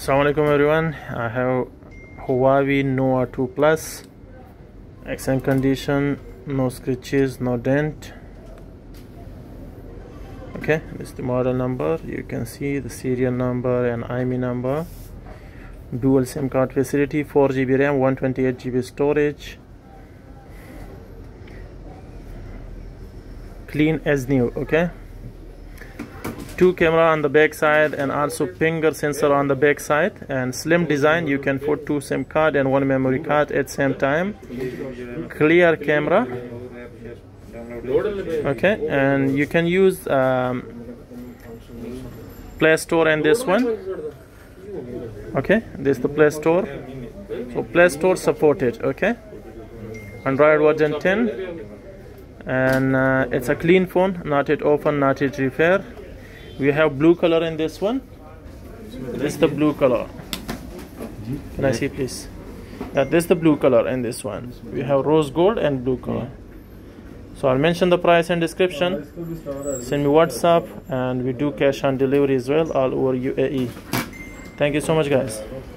Assalamualaikum everyone. I have Huawei Nova 2 Plus. Excellent condition no scratches no dent. Okay this is the model number. You can see the serial number and IMEI number. Dual SIM card facility 4 GB RAM 128 GB storage. Clean as new okay two camera on the back side and also finger sensor on the back side. And slim design you can put two sim card and one memory card at same time. Clear camera. Okay and you can use um, play store and this one. Okay this is the play store. So play store supported okay? Android version 10 and uh, it's a clean phone not it open not it repair we have blue color in this one. This is the blue color. Can i see please? This is the blue color in this one. We have rose gold and blue color. So i'll mention the price and description. Send me whatsapp and we do cash on delivery as well all over uae thank you so much guys